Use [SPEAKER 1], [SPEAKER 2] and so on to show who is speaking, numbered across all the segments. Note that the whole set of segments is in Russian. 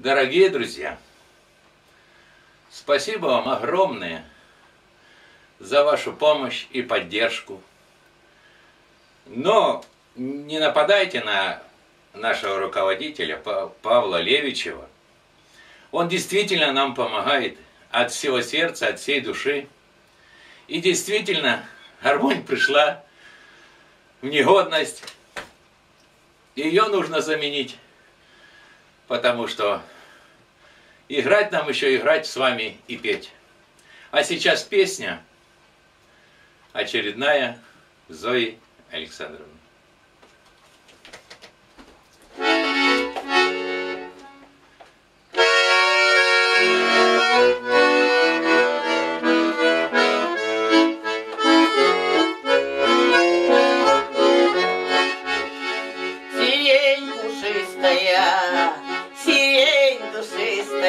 [SPEAKER 1] Дорогие друзья, спасибо вам огромное за вашу помощь и поддержку. Но не нападайте на нашего руководителя Павла Левичева. Он действительно нам помогает от всего сердца, от всей души. И действительно, гармонь пришла в негодность. Ее нужно заменить, потому что играть нам еще играть с вами и петь. А сейчас песня очередная Зои Александровны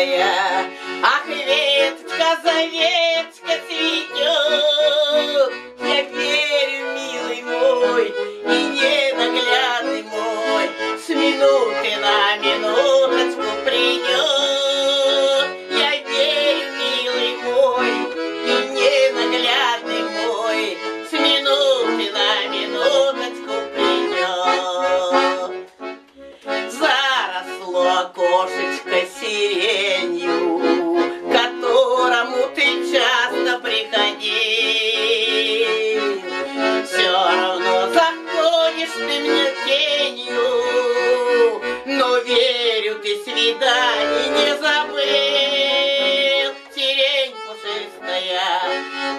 [SPEAKER 2] белая. Ах, ветка за ветка цветет, Я верю, милый мой и ненаглядный мой, С минуты на минуточку придет. Я верю, милый мой и ненаглядный мой, С минуты на минуточку придет. Заросло окошечко сирень, свиданий не забыл. Сирень пушистая,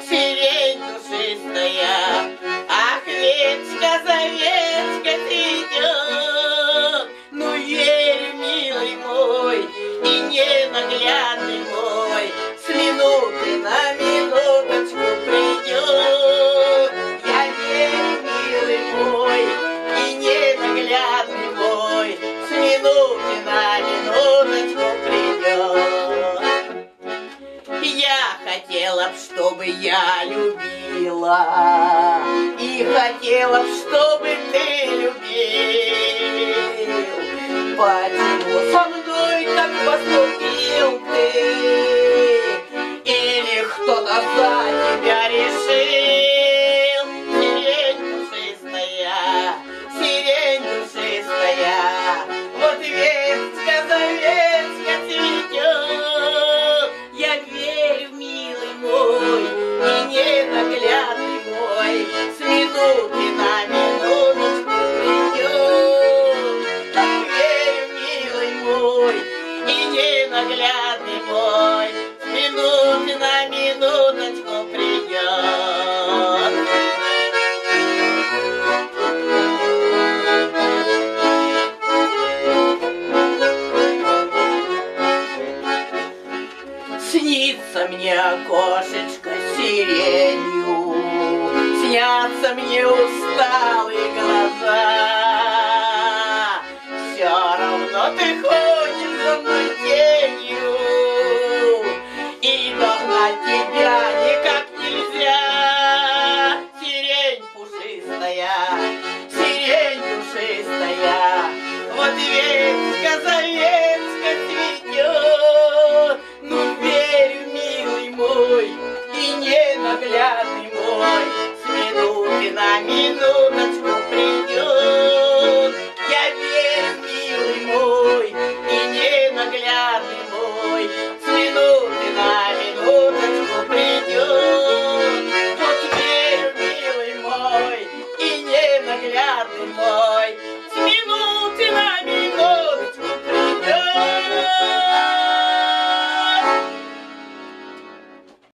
[SPEAKER 2] сирень пушистая. Ах, ветка за ветка ты идешь. Ну, верь, милый мой, и не наглядь. Чтобы я любила. И хотела, чтобы ты ненаглядный мой С минуты на минуточку придет Снится мне окошечко сиренью, Снятся мне усталые глаза. Пушистая, сирень душистая, Вот ветка за ветка